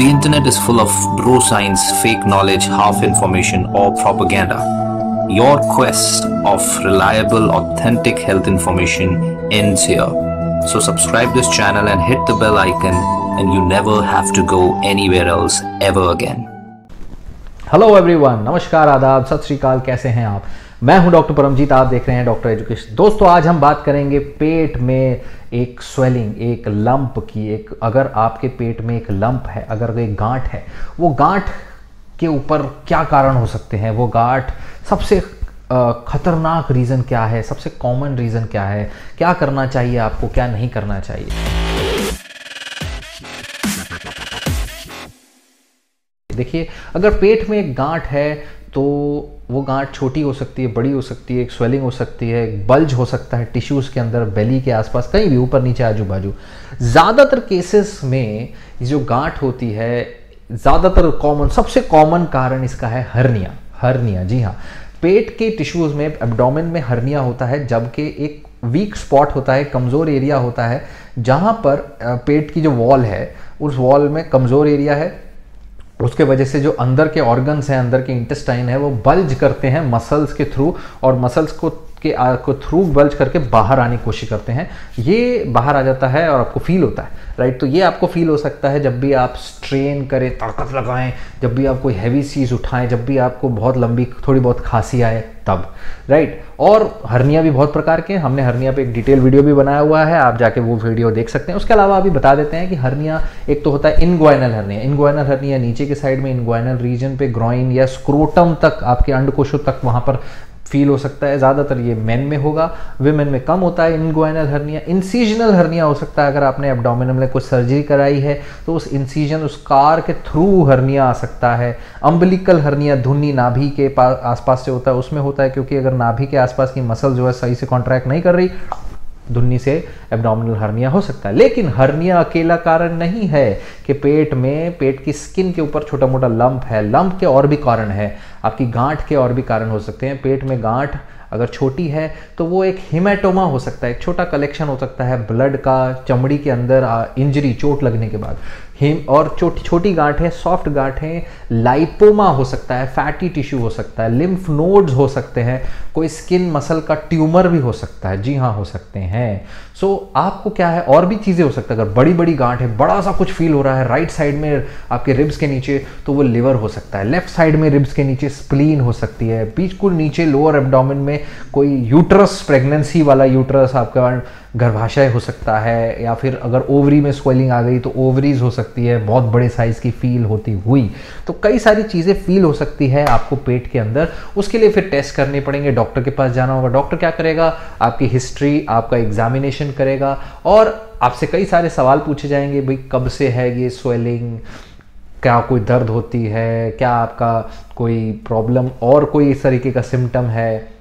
The internet is full of bro science, fake knowledge, half information, or propaganda. Your quest of reliable, authentic health information ends here. So, subscribe this channel and hit the bell icon, and you never have to go anywhere else ever again. Hello everyone नमस्कार आदाब सत श्रीकाल कैसे हैं आप मैं हूँ doctor Paramjit, आप देख रहे हैं डॉक्टर एजुकेशन। दोस्तों, आज हम बात करेंगे पेट में एक स्वेलिंग एक लंप की, एक अगर आपके पेट में एक लंप है, अगर एक गांठ है, वो गांठ के ऊपर क्या कारण हो सकते हैं? वो गांठ सबसे खतरनाक रीज़न क्या है? सबसे कॉमन रीज़न क्या है? क्या करना चाहिए आपको, क्या नहीं करना चाहिए? देखिए, अगर पेट में एक गांठ है तो वो गांठ छोटी हो सकती है, बड़ी हो सकती है, एक स्वेलिंग हो सकती है, एक बल्ज हो सकता है टिश्यूज़ के अंदर बेली के आसपास, कहीं भी ऊपर नीचे आजू बाजू। ज़्यादातर केसेस में जो गांठ होती है, ज़्यादातर कॉमन सबसे कॉमन कारण इसका है हर्निया हर्निया जी हाँ। पेट के टिश्यूज़ में एब्डोमेन में हर्निया होता है, जबकि एक वीक स्पॉट होता है, कमज़ोर एरिया होता है, जहाँ पर पेट की जो वॉल है, उस वॉल में कमज़ोर एरिया है उसके वजह से जो अंदर के ऑर्गन्स हैं, अंदर के इंटेस्टाइन है, वो बल्ज करते हैं मसल्स के थ्रू और मसल्स को के आ, को थ्रू बल्ज करके बाहर आने की कोशिश करते हैं। ये बाहर आ जाता है और आपको फील होता है राइट तो ये आपको फील हो सकता है जब भी आप स्ट्रेन करें ताकत लगाएँ जब भी आप कोई हैवी चीज़ उठाएँ जब भी आपको बहुत लंबी थोड़ी बहुत खांसी आए तब राइट और हरनिया भी बहुत प्रकार के हैं। हमने हरनिया पे एक डिटेल वीडियो भी बनाया हुआ है आप जाके वो वीडियो देख सकते हैं। उसके अलावा अभी बता देते हैं कि हरनिया एक तो होता है इनग्वाइनल हरनिया। इनग्वाइनल हरनिया नीचे के साइड में इनग्वाइनल रीजन पे ग्रॉइन या स्क्रोटम तक आपके अंडकोशों तक वहाँ पर फील हो सकता है, ज़्यादातर ये मेन में होगा वेमेन में कम होता है इनगोइनल हर्निया इंसीजनल हर्निया हो सकता है, अगर आपने एब्डोमिनल में कुछ सर्जरी कराई है तो उस इंसीजन उस कार के थ्रू हर्निया आ सकता है। अम्बलिकल हर्निया धुनी नाभि के पास आसपास से होता है, उसमें होता है, क्योंकि अगर नाभि के आसपास की मसल जो है सही से कॉन्ट्रैक्ट नहीं कर रही धुन्नी से एब्डोमिनल हर्निया हो सकता है। लेकिन हर्निया अकेला कारण नहीं है कि पेट में, पेट की स्किन के ऊपर छोटा मोटा लंप है। लंप के और भी कारण है। आपकी गांठ के और भी कारण हो सकते हैं। पेट में गांठ अगर छोटी है तो वो एक हिमेटोमा हो सकता है। एक छोटा कलेक्शन हो सकता है। ब्लड का, चमड़ी के अंदर इंजरी चोट लगने के बाद। हिम और छोटी छोटी गांठ है सॉफ्ट गांठ है लाइपोमा हो सकता है फैटी टिश्यू हो सकता है लिम्फ नोड्स हो सकते हैं कोई स्किन मसल का ट्यूमर भी हो सकता है। जी हाँ हो सकते हैं। सो so, आपको क्या है? और भी चीज़ें हो सकती है। अगर बड़ी बड़ी गांठ है बड़ा सा कुछ फील हो रहा है राइट साइड में आपके रिब्स के नीचे तो वो लिवर हो सकता है। लेफ़्ट साइड में रिब्स के नीचे स्प्लीन हो सकती है। बिल्कुल नीचे लोअर एब्डोमिन में कोई यूट्रस प्रेगनेंसी वाला यूट्रस आपका गर्भाशय हो सकता है, या फिर अगर ओवरी में स्वेलिंग आ गई तो ओवरीज हो सकती है, बहुत बड़े साइज़ की फील होती हुई। तो कई सारी चीज़ें फील हो सकती है आपको पेट के अंदर। उसके लिए फिर टेस्ट करने पड़ेंगे डॉक्टर के पास जाना होगा। डॉक्टर क्या करेगा? आपकी हिस्ट्री आपका एग्जामिनेशन करेगा और आपसे कई सारे सवाल पूछे जाएँगे, भाई कब से है ये स्वेलिंग क्या कोई दर्द होती है? क्या आपका कोई प्रॉब्लम और कोई इस तरीके का सिम्टम है?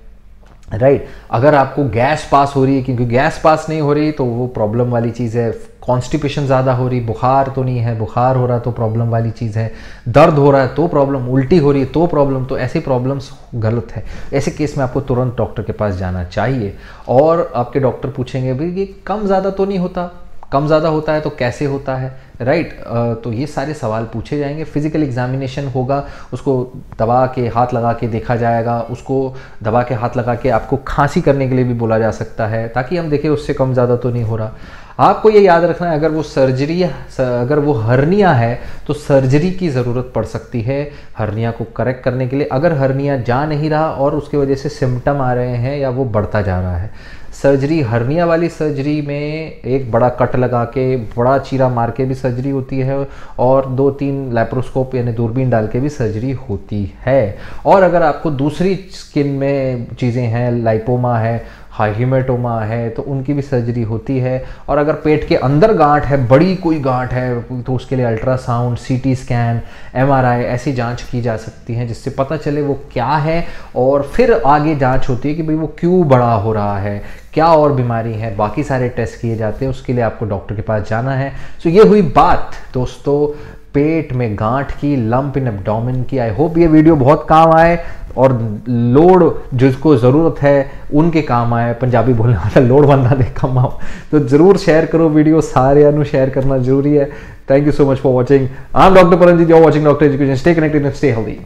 Right right. अगर आपको गैस पास हो रही है, क्योंकि गैस पास नहीं हो रही तो वो प्रॉब्लम वाली चीज़ है। कॉन्स्टिपेशन ज़्यादा हो रही, बुखार तो नहीं है, बुखार हो रहा तो प्रॉब्लम वाली चीज़ है। दर्द हो रहा है तो प्रॉब्लम उल्टी हो रही है तो प्रॉब्लम तो ऐसी प्रॉब्लम्स गलत है। ऐसे केस में आपको तुरंत डॉक्टर के पास जाना चाहिए। और आपके डॉक्टर पूछेंगे भाई ये कम ज़्यादा तो नहीं होता। कम ज़्यादा होता है तो कैसे होता है? Right right? तो ये सारे सवाल पूछे जाएँगे। फ़िज़िकल एग्जामिनेशन होगा, उसको दबा के, हाथ लगा के देखा जाएगा। उसको दबा के, हाथ लगा के आपको खांसी करने के लिए भी बोला जा सकता है, ताकि हम देखें उससे कम ज़्यादा तो नहीं हो रहा। आपको ये याद रखना है, अगर वो सर्जरी अगर वो हर्निया है तो सर्जरी की ज़रूरत पड़ सकती है हर्निया को करेक्ट करने के लिए। अगर हर्निया जा नहीं रहा और उसके वजह से सिम्टम आ रहे हैं या वो बढ़ता जा रहा है। सर्जरी हर्निया वाली सर्जरी में एक बड़ा कट लगा के, बड़ा चीरा मार के भी सर्जरी होती है और दो तीन लैप्रोस्कोप यानी दूरबीन डाल के भी सर्जरी होती है। और अगर आपको दूसरी स्किन में चीज़ें हैं लाइपोमा है हाइमेटोमा है तो उनकी भी सर्जरी होती है। और अगर पेट के अंदर गांठ है, बड़ी कोई गांठ है तो उसके लिए अल्ट्रासाउंड, सीटी स्कैन, एमआरआई ऐसी जाँच की जा सकती है, जिससे पता चले वो क्या है। और फिर आगे जाँच होती है कि भाई वो क्यों बड़ा हो रहा है, क्या और बीमारी है। बाकी सारे टेस्ट किए जाते हैं, उसके लिए आपको डॉक्टर के पास जाना है। सो ये हुई बात, दोस्तों, पेट में गांठ की, लंप इन एब्डोमिन की। आई होप ये वीडियो बहुत काम आए। और लोड जिसको ज़रूरत है, उनके काम आए। पंजाबी बोलने वाला लोड बनना दे कम आओ तो ज़रूर शेयर करो वीडियो सारे शेयर करना ज़रूरी है। Thank you so much for watching I am doctor Paramjeet you watching doctor education stay connected and stay healthy